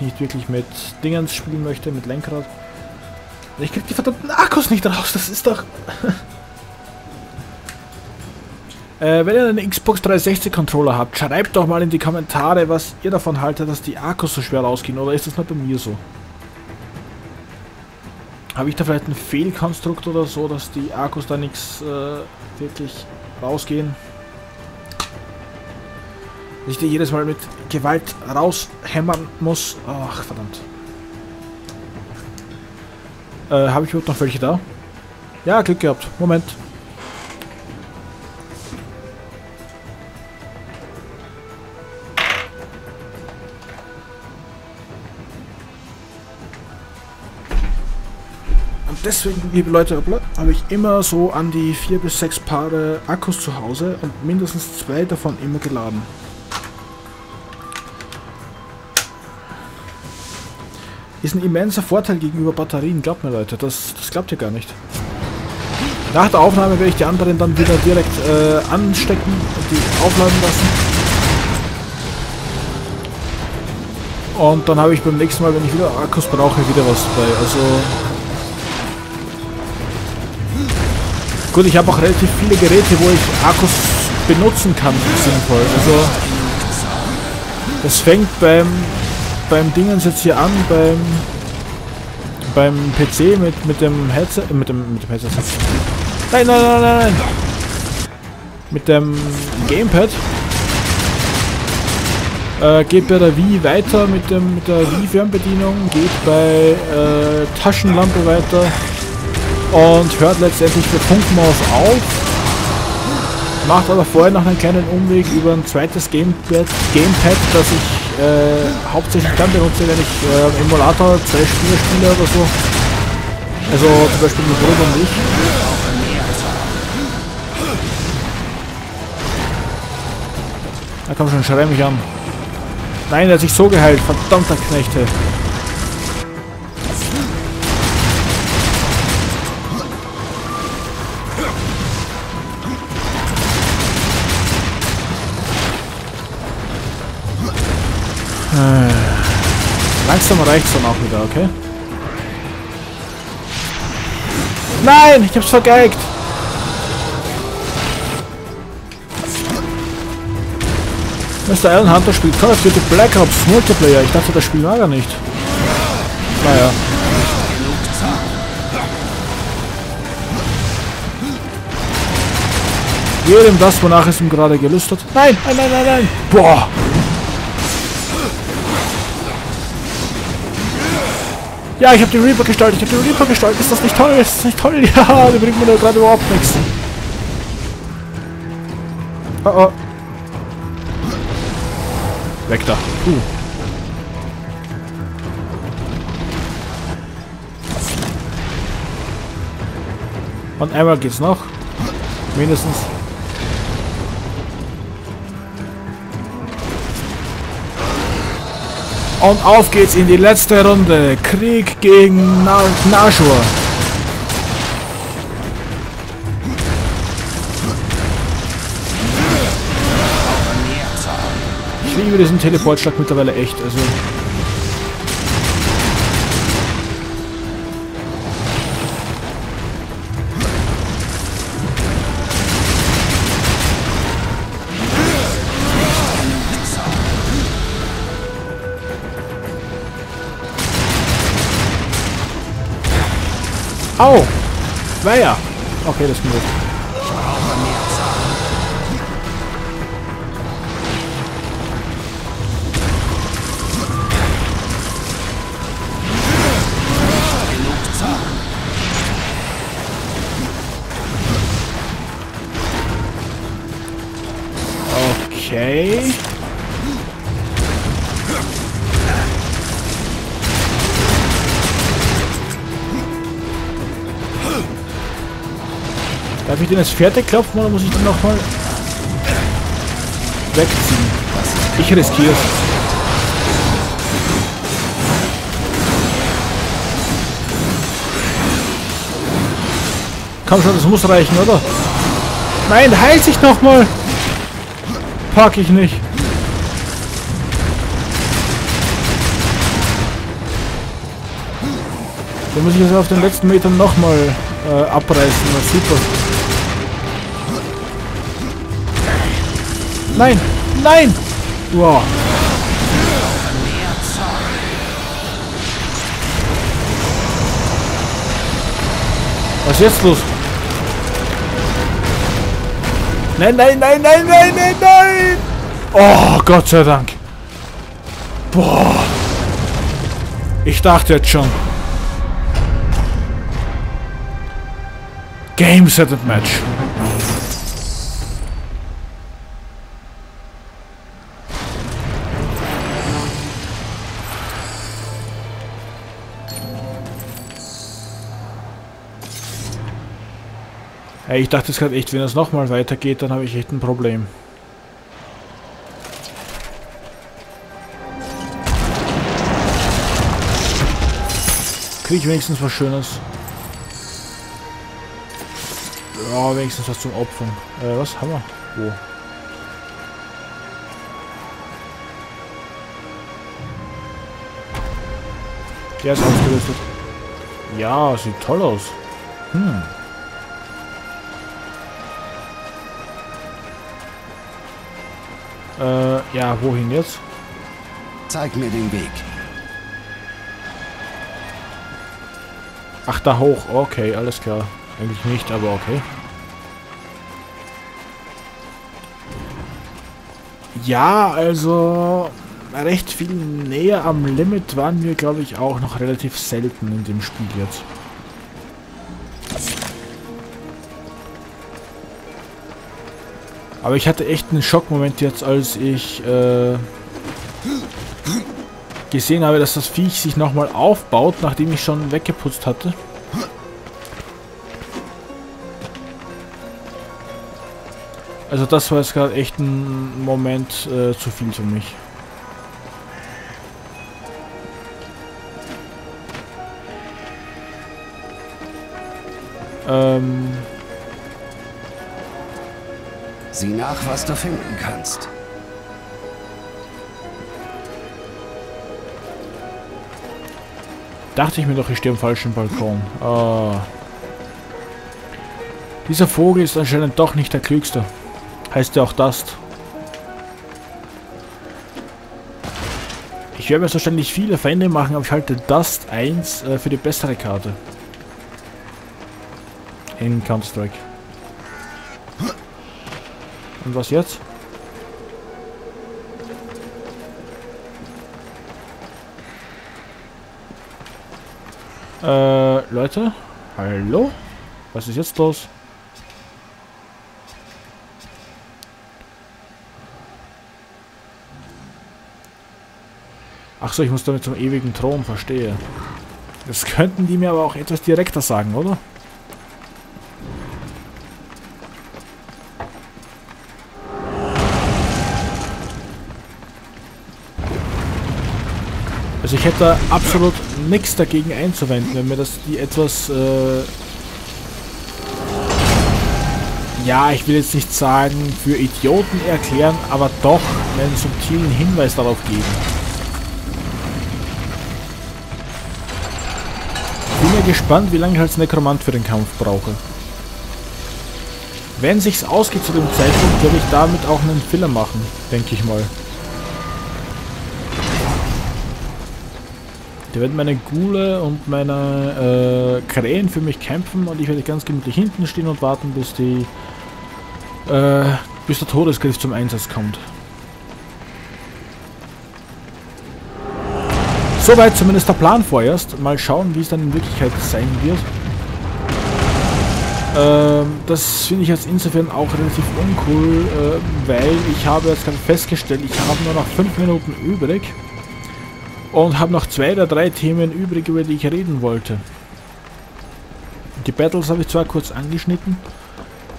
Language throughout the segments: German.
nicht wirklich mit Dingens spielen möchte, mit Lenkrad. Ich krieg die verdammten Akkus nicht raus, das ist doch... äh, wenn ihr einen Xbox 360 Controller habt, schreibt doch mal in die Kommentare, was ihr davon haltet, dass die Akkus so schwer rausgehen, oder ist das nur bei mir so? Habe ich da vielleicht ein Fehlkonstrukt oder so, dass die Akkus da nichts äh, wirklich rausgehen? Die jedes Mal mit Gewalt raushämmern muss. Ach, verdammt. Äh, habe ich überhaupt noch welche da? Ja, Glück gehabt. Moment. Und deswegen, liebe Leute, habe ich immer so an die vier bis sechs Paare Akkus zu Hause und mindestens zwei davon immer geladen. Ist ein immenser Vorteil gegenüber Batterien, glaubt mir Leute, das, das glaubt ihr gar nicht. Nach der Aufnahme werde ich die anderen dann wieder direkt äh, anstecken und die aufladen lassen. Und dann habe ich beim nächsten Mal, wenn ich wieder Akkus brauche, wieder was dabei. Also Gut, ich habe auch relativ viele Geräte, wo ich Akkus benutzen kann, sinnvoll. Also das fängt beim beim Dingens jetzt hier an, beim beim PC mit mit dem Headset, äh, mit dem mit dem Headset. Nein, nein, nein, nein, nein. Mit dem Gamepad. Äh, geht bei der Wii weiter mit dem mit der Wii Fernbedienung, geht bei äh, Taschenlampe weiter und hört letztendlich für Funkmaus auf. Macht aber vorher noch einen kleinen Umweg über ein zweites Gamepad, Gamepad das ich äh, hauptsächlich dann benutze, wenn ich äh, Emulator zwei Spiele spiele oder so. Also zum Beispiel mit Bruder und ich. Da komm schon, schrei mich an. Nein, er hat sich so geheilt. Verdammter Knechte. Langsam reicht's dann auch wieder, okay? Nein, ich hab's vergeigt. Mr. Alan Hunter spielt Call of Duty Black Ops Multiplayer. Ich dachte, das Spiel war gar nicht. Naja. Jedem das, wonach es ihm gerade gelüstet hat. Nein, nein, nein, nein, nein. Boah. Ja, ich habe den Reaper gestaltet, ich habe den Reaper gestaltet. Ist das nicht toll? Ist das nicht toll? Ja, der bringt mir gerade überhaupt nichts. Oh oh. Weg da. Puh. Und einmal geht's noch. Mindestens. Und auf geht's in die letzte Runde. Krieg gegen Na Nashua. Ich liebe diesen Teleportschlag mittlerweile echt. Also Au! Weia! Okay, das ging gut. Okay. Darf ich den jetzt fertig klopfen oder muss ich den nochmal wegziehen? Ich riskiere es. Komm schon, das muss reichen, oder? Nein, heilt sich nochmal! Pack ich nicht. Da muss ich jetzt auf den letzten Metern nochmal äh, abreißen. Das super. Nein! Nein! Wow. Was ist jetzt los? Nein, nein, nein, nein, nein, nein, nein! Oh, Gott sei Dank. Boah. Ich dachte jetzt schon. Game Set and Match. Ich dachte es gerade echt, wenn es nochmal weitergeht, dann habe ich echt ein Problem. Kriege ich wenigstens was Schönes? Ja, wenigstens was zum Opfern. Äh, was haben wir? Wo? Der ist ausgerüstet. Ja, sieht toll aus. Hm. Äh, ja, wohin jetzt? Zeig mir den Weg. Ach, da hoch. Okay, alles klar. Eigentlich nicht, aber okay. Ja, also recht viel näher am Limit waren wir, glaube ich, auch noch relativ selten in dem Spiel jetzt. Aber ich hatte echt einen Schockmoment jetzt, als ich äh, gesehen habe, dass das Viech sich nochmal aufbaut, nachdem ich schon weggeputzt hatte. Also das war jetzt gerade echt ein Moment äh, zu viel für mich. Ähm... Sieh nach, was du finden kannst. Dachte ich mir doch, ich stehe am falschen Balkon. Oh. Dieser Vogel ist anscheinend doch nicht der klügste. Heißt ja auch Dust. Ich werde mir wahrscheinlich viele Feinde machen, aber ich halte Dust 1 äh, für die bessere Karte. In Counter-Strike. Und was jetzt? Äh, Leute? Hallo? Was ist jetzt los? Ach so, ich muss damit zum ewigen Thron, verstehe. Das könnten die mir aber auch etwas direkter sagen, oder? Also ich hätte absolut nichts dagegen einzuwenden, wenn mir das die etwas... Äh ja, ich will jetzt nicht sagen, für Idioten erklären, aber doch einen subtilen Hinweis darauf geben. Bin ja gespannt, wie lange ich als Nekromant für den Kampf brauche. Wenn sich's ausgeht zu dem Zeitpunkt, werde ich damit auch einen Filler machen, denke ich mal. Da werden meine Gule und meine äh, Krähen für mich kämpfen und ich werde ganz gemütlich hinten stehen und warten, bis die äh, bis der Todesgriff zum Einsatz kommt. Soweit zumindest der Plan vorerst. Mal schauen, wie es dann in Wirklichkeit sein wird. Ähm, das finde ich jetzt insofern auch relativ uncool, äh, weil ich habe jetzt gerade festgestellt, ich habe nur noch 5 Minuten übrig. Und habe noch zwei oder drei Themen übrig, über die ich reden wollte. Die Battles habe ich zwar kurz angeschnitten,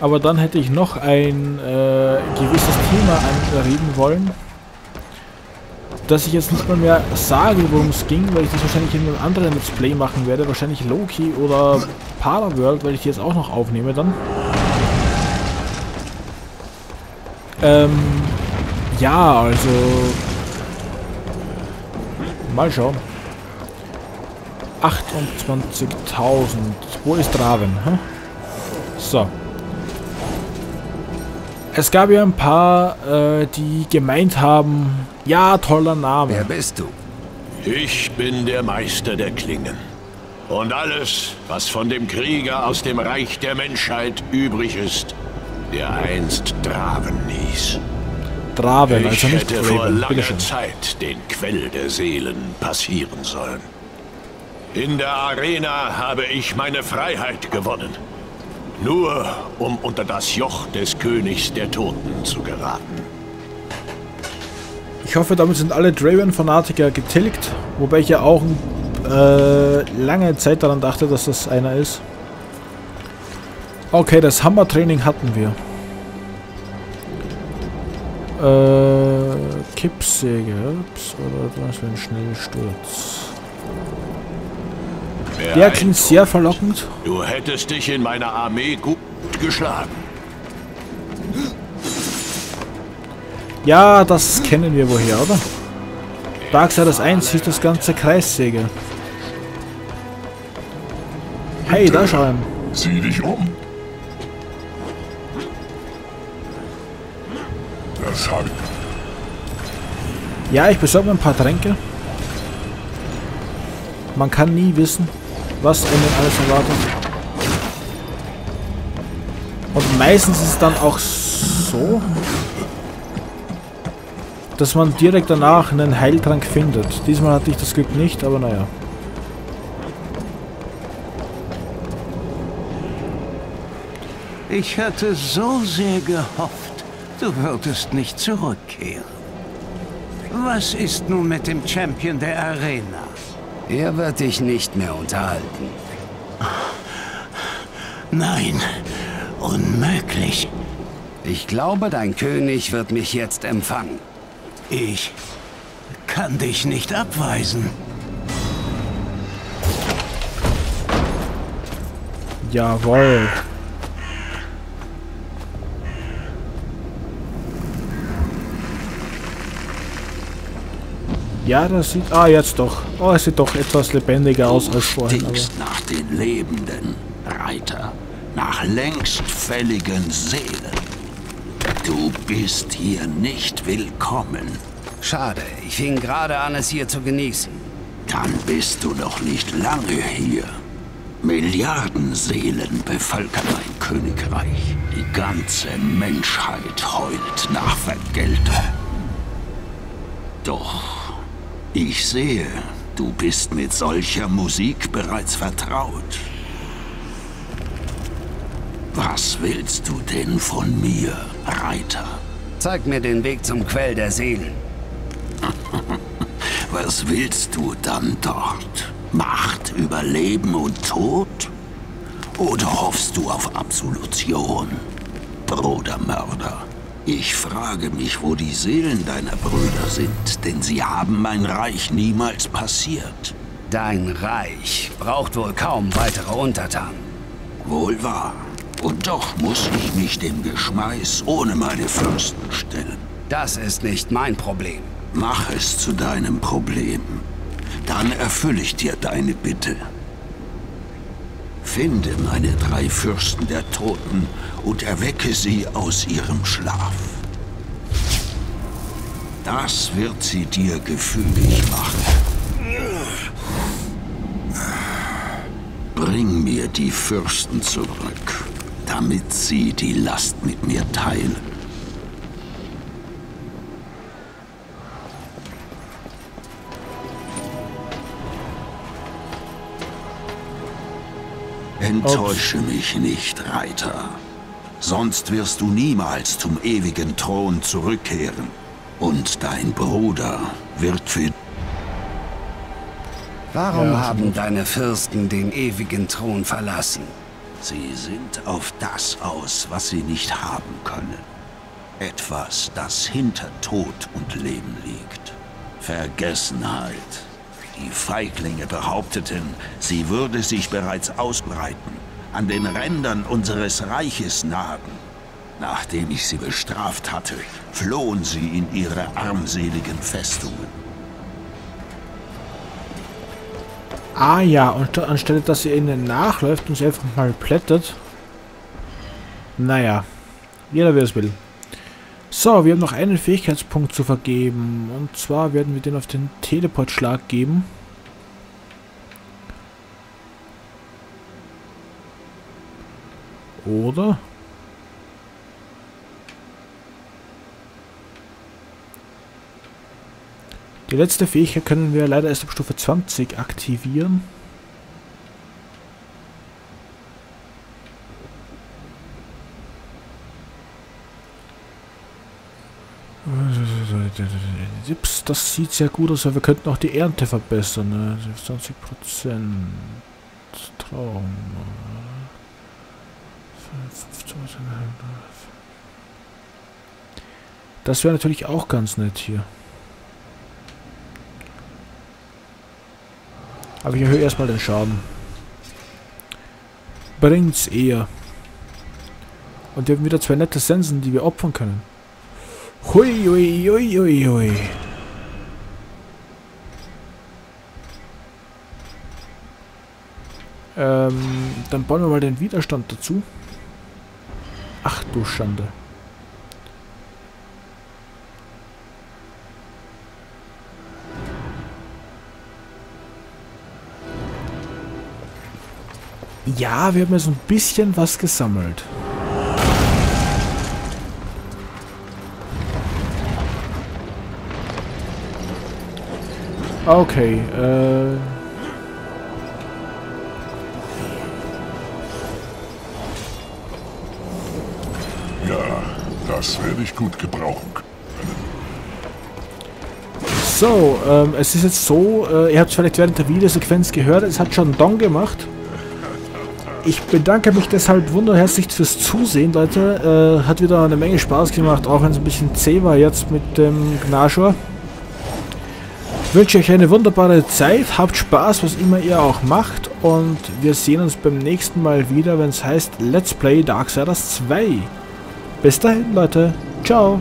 aber dann hätte ich noch ein äh, gewisses Thema anreden wollen, dass ich jetzt nicht mal mehr sage, worum es ging, weil ich das wahrscheinlich in einem anderen Let's Play machen werde, wahrscheinlich Loki oder Paraworld, weil ich die jetzt auch noch aufnehme dann. Ähm, ja, also Mal schauen. 28.000. Wo ist Draven? Hm? So. Es gab ja ein paar, äh, die gemeint haben, ja, toller Name. Wer bist du? Ich bin der Meister der Klingen. Und alles, was von dem Krieger aus dem Reich der Menschheit übrig ist, der einst Draven hieß. Draven, ich also nicht hätte vor Draven. langer Bitteschön. Zeit den Quell der Seelen passieren sollen. In der Arena habe ich meine Freiheit gewonnen. Nur um unter das Joch des Königs der Toten zu geraten. Ich hoffe, damit sind alle Draven-Fanatiker getilgt. Wobei ich ja auch äh, lange Zeit daran dachte, dass das einer ist. Okay, das Hammer-Training hatten wir. Äh, Kippsäge, ups, oder was für ein Schnellsturz. Der klingt sehr verlockend. Du hättest dich in meiner Armee gut geschlagen. Ja, das kennen wir woher, oder? Darksiders 1 ist das ganze Kreissäge. Hey, da schau. Sieh dich um. Ja, ich besorge mir ein paar Tränke. Man kann nie wissen, was einen alles erwartet. Und meistens ist es dann auch so, dass man direkt danach einen Heiltrank findet. Diesmal hatte ich das Glück nicht, aber naja. Ich hatte so sehr gehofft, du würdest nicht zurückkehren. Was ist nun mit dem Champion der Arena? Er wird dich nicht mehr unterhalten. Nein, unmöglich. Ich glaube, dein König wird mich jetzt empfangen. Ich kann dich nicht abweisen. Jawohl. Ja, das sieht... Ah, jetzt doch. Oh, es sieht doch etwas lebendiger aus als vorhin. Stinkst nach den Lebenden, Reiter, nach längst fälligen Seelen. Du bist hier nicht willkommen. Schade, ich fing gerade an, es hier zu genießen. Dann bist du noch nicht lange hier. Milliarden Seelen bevölkern mein Königreich. Die ganze Menschheit heult nach Vergeltung. Doch, ich sehe, du bist mit solcher Musik bereits vertraut. Was willst du denn von mir, Reiter? Zeig mir den Weg zum Quell der Seelen. Was willst du dann dort? Macht über Leben und Tod? Oder hoffst du auf Absolution? Brudermörder, ich frage mich, wo die Seelen deiner Brüder sind, denn sie haben mein Reich niemals passiert. Dein Reich braucht wohl kaum weitere Untertanen. Wohl wahr. Und doch muss ich mich dem Geschmeiß ohne meine Fürsten stellen. Das ist nicht mein Problem. Mach es zu deinem Problem. Dann erfülle ich dir deine Bitte. Finde meine drei Fürsten der Toten und erwecke sie aus ihrem Schlaf. Das wird sie dir gefügig machen. Bring mir die Fürsten zurück, damit sie die Last mit mir teilen. Enttäusche mich nicht, Reiter. Sonst wirst du niemals zum ewigen Thron zurückkehren. Und dein Bruder wird für Warum Ja, haben deine Fürsten den ewigen Thron verlassen? Sie sind auf das aus, was sie nicht haben können. Etwas, das hinter Tod und Leben liegt. Vergessenheit. Die Feiglinge behaupteten, sie würde sich bereits ausbreiten, an den Rändern unseres Reiches nagen. Nachdem ich sie bestraft hatte, flohen sie in ihre armseligen Festungen. Ah ja, und anstelle, dass ihr ihnen nachläuft und sie einfach mal plättet. Naja, jeder wie es will. So, wir haben noch einen Fähigkeitspunkt zu vergeben. Und zwar werden wir den auf den Teleportschlag geben. Oder? Die letzte Fähigkeit können wir leider erst ab Stufe 20 aktivieren. Das sieht sehr gut aus, aber wir könnten auch die Ernte verbessern. Ne? 20% Traum. Das wäre natürlich auch ganz nett hier. Aber ich erhöhe erstmal den Schaden. Bringt's eher. Und wir haben wieder zwei nette Sensen, die wir opfern können. Hui, hui, hui, hui, hui. Ähm, dann bauen wir mal den Widerstand dazu. Ach du Schande. Ja, wir haben ja so ein bisschen was gesammelt. Okay, äh... Ja, das werde ich gut gebrauchen können. So, ähm, es ist jetzt so, äh, ihr habt es vielleicht während der Videosequenz gehört, es hat schon Dong gemacht. Ich bedanke mich deshalb wunderherzlich fürs Zusehen, Leute. Äh, hat wieder eine Menge Spaß gemacht, auch wenn es ein bisschen zäh war jetzt mit dem Gnashor. Wünsche euch eine wunderbare Zeit, habt Spaß, was immer ihr auch macht und wir sehen uns beim nächsten Mal wieder, wenn es heißt Let's Play Darksiders 2. Bis dahin, Leute. Ciao.